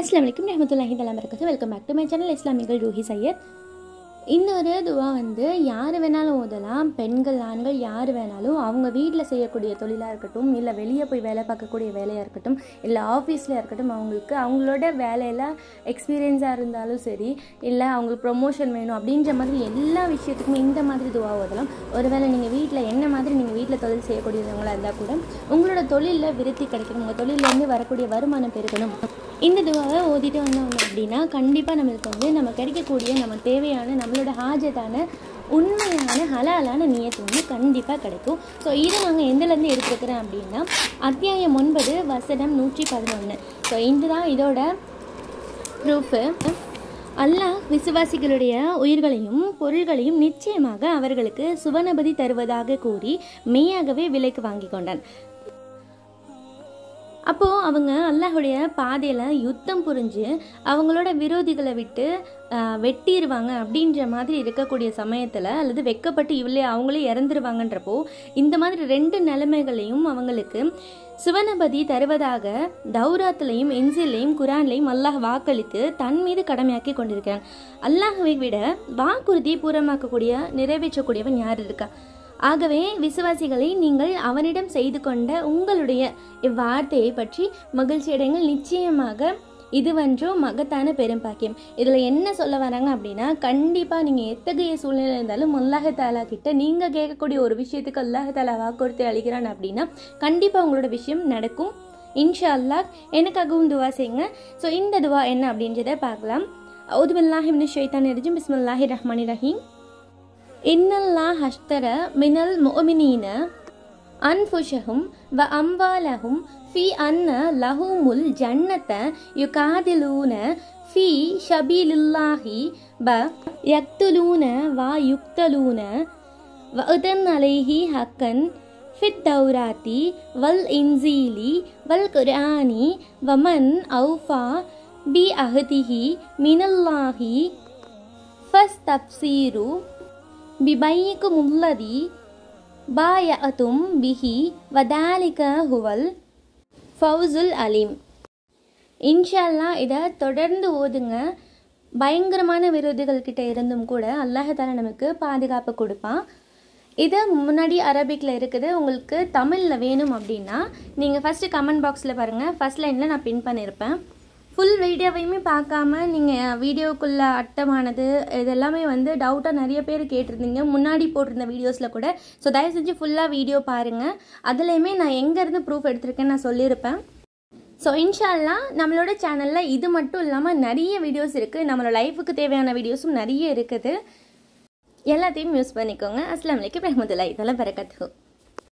அஸ்லாம் வலைக்கம் ரஹமத்துல்லாஹி தலா வரகத்து welcome back to my channel இஸ்லாமிகள் Roohi Syed இன்னொரு துவா வந்து யார் வேணாலும் ஓதலாம் பெண்கள் ஆண்கள் யார் வேணாலும் அவங்க வீட்டில் செய்யக்கூடிய தொழிலாக இருக்கட்டும் இல்லை வெளியே போய் வேலை பார்க்கக்கூடிய வேலையாக இருக்கட்டும் இல்லை ஆஃபீஸில் இருக்கட்டும் அவங்களுக்கு அவங்களோட வேலையில் எக்ஸ்பீரியன்ஸாக இருந்தாலும் சரி இல்லை அவங்களுக்கு ப்ரொமோஷன் வேணும் அப்படின்ற மாதிரி எல்லா விஷயத்துக்குமே இந்த மாதிரி துவா ஓதலாம். ஒருவேளை நீங்கள் வீட்டில் என்ன மாதிரி நீங்கள் வீட்டில் தொழில் செய்யக்கூடியவங்களாக இருந்தால் கூட உங்களோட தொழிலில் விருத்தி கிடைக்கணும். உங்கள் தொழிலேருந்து வரக்கூடிய வருமானம் பெருகணும். இந்த துவாவை ஓதிட்டு வந்தோம் அப்படின்னா கண்டிப்பாக நம்மளுக்கு வந்து நம்ம கிடைக்கக்கூடிய நம்ம தேவையான நம்மளோட ஹாஜத்தான உண்மையான ஹலாலான நியத்து வந்து கண்டிப்பாக கிடைக்கும். ஸோ இதை நாங்கள் எந்தலேருந்து எடுத்துருக்குறோம் அப்படின்னா அத்தியாயம் ஒன்பது வசனம் நூற்றி பதினொன்று ஸோ இதுதான் இதோட ப்ரூஃபு அல்லாஹ் விசுவாசிகளுடைய உயிர்களையும் பொருள்களையும் நிச்சயமாக அவர்களுக்கு சுவனபதி தருவதாக கூறி மெய்யாகவே விலைக்கு வாங்கி கொண்டான். அப்போது அவங்க அல்லாஹுடைய பாதையில் யுத்தம் புரிஞ்சு அவங்களோட விரோதிகளை விட்டு வெட்டிடுவாங்க அப்படின்ற மாதிரி இருக்கக்கூடிய சமயத்தில் அல்லது வெக்கப்பட்டு இவ்வளே அவங்களே இறந்துருவாங்கன்றப்போ இந்த மாதிரி ரெண்டு நிலைமைகளையும் அவங்களுக்கு சிவனபதி தருவதாக தௌராத்துலையும் எஞ்சிலையும் குரான்லையும் அல்லாஹ் வாக்களித்து தன் மீது கடமையாக்கி கொண்டிருக்கிறான். அல்லாஹுவை விட வாக்குறுதியை பூரமாக்கக்கூடிய நிறைவேற்றக்கூடியவன் யார் இருக்கா? ஆகவே விசுவாசிகளை நீங்கள் அவனிடம் செய்து கொண்ட உங்களுடைய இவ்வார்த்தையை பற்றி மகிழ்ச்சியடைங்கள் நிச்சயமாக இதுவன்றோ மகத்தான பெரும்பாக்கியம் இதில் என்ன சொல்ல வராங்க அப்படின்னா கண்டிப்பாக நீங்கள் எத்தகைய சூழ்நிலை இருந்தாலும் அல்லாஹாலா கிட்ட நீங்கள் கேட்கக்கூடிய ஒரு விஷயத்துக்கு அல்லாஹாலா வாக்குறுதி அளிக்கிறான் அப்படின்னா கண்டிப்பாக உங்களோட விஷயம் நடக்கும். இன்ஷா அல்லாஹ் எனக்காகவும் துவா செய்யுங்க. ஸோ இந்த துவா என்ன அப்படின்றத பார்க்கலாம். உதுபில்லாஹிமின் ஷைத்தான் எரிஜும் பிஸ்மில்லாஹி ரஹ்மானி ரஹீம். இன்னல்லாஹ் ஹஷ்தர மினல் முஅமினீன அன்ஃபுஷஹும் வ அம்வாலஹும் ஃபி அன்ன லஹுமுல் ஜன்னத யுகாதிலூன ஃபி ஷபீலில்லாஹி ப யக்துலூன வ யுக்தலூன வ உதன் அலைஹி ஹக்கன் ஃபித் தௌராத்தி வல் இன்சீலி வல் குர்ஆனி வமன் அவுஃபா பி அஹதிஹி மினல்லாஹி ஃபஸ் தப்சீரு பிபைக்கும் உள்ளதி பாயத்தும் பிஹி வதாலிக ஹுவல் ஃபவுசுல் அலீம் இன்ஷால்லா இதை தொடர்ந்து ஓதுங்க பயங்கரமான விரோதிகள் கிட்ட இருந்தும் கூட அல்லாஹால நமக்கு பாதுகாப்பு கொடுப்பான் இது முன்னாடி அரபிக்கில் இருக்குது உங்களுக்கு தமிழில் வேணும் அப்படின்னா நீங்கள் ஃபஸ்ட்டு கமெண்ட் பாக்ஸில் பாருங்கள் ஃபஸ்ட் லைனில் நான் பின் பண்ணியிருப்பேன் ஃபுல் வீடியோவையுமே பார்க்காம நீங்கள் வீடியோக்குள்ள அட்டமானது இதெல்லாமே வந்து டவுட்டாக நிறைய பேர் கேட்டிருந்தீங்க. முன்னாடி போட்டிருந்த வீடியோஸில் கூட. ஸோ தயவு செஞ்சு ஃபுல்லாக வீடியோ பாருங்கள் அதுலேயுமே நான் எங்கேருந்து ப்ரூஃப் எடுத்திருக்கேன்னு நான் சொல்லியிருப்பேன். ஸோ இன்ஷால்லா நம்மளோட சேனலில் இது மட்டும் இல்லாமல் நிறைய வீடியோஸ் இருக்குது நம்மளோட லைஃபுக்கு தேவையான வீடியோஸும் நிறைய இருக்குது. எல்லாத்தையும் யூஸ் பண்ணிக்கோங்க. அஸ்லாம் வலைக்கம் இதெல்லாம் தலா பரகத்து